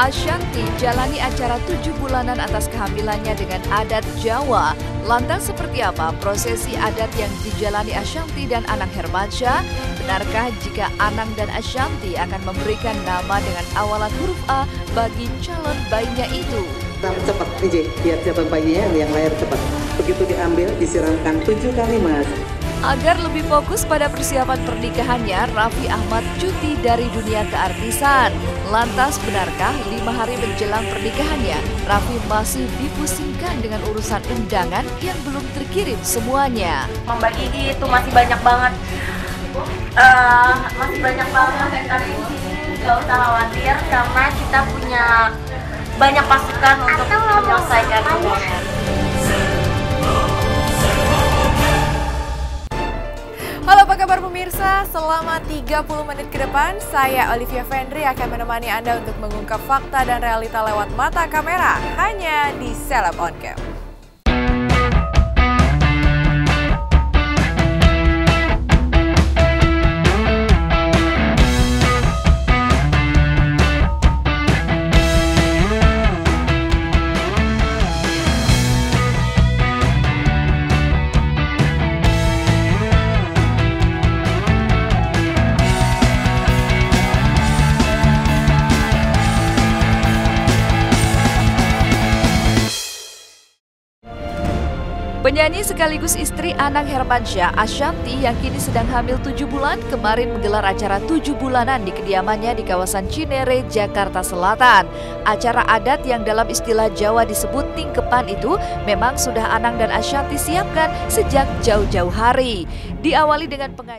Ashanti jalani acara tujuh bulanan atas kehamilannya dengan adat Jawa. Lantas seperti apa prosesi adat yang dijalani Ashanti dan Anang Hermansyah? Benarkah jika Anang dan Ashanti akan memberikan nama dengan awalan huruf A bagi calon bayinya itu? cepat nih biar cabang bayinya yang lahir cepat. Begitu diambil disiramkan tujuh kali mas. Agar lebih fokus pada persiapan pernikahannya, Raffi Ahmad cuti dari dunia keartisan. Lantas benarkah lima hari menjelang pernikahannya, Raffi masih dipusingkan dengan urusan undangan yang belum terkirim semuanya? Gigi itu masih banyak banget, uh, masih banyak banget. Tapi nggak usah khawatir karena kita punya banyak pasukan untuk pemirsa, selama 30 menit ke depan saya Olivia Vendri akan menemani Anda untuk mengungkap fakta dan realita lewat mata kamera hanya di Seleb On Cam. Penyanyi sekaligus istri Anang Hermansyah, Ashanti yang kini sedang hamil tujuh bulan, kemarin menggelar acara tujuh bulanan di kediamannya di kawasan Cinere, Jakarta Selatan. Acara adat yang dalam istilah Jawa disebut tingkepan itu memang sudah Anang dan Ashanti siapkan sejak jauh-jauh hari. Diawali dengan pengajian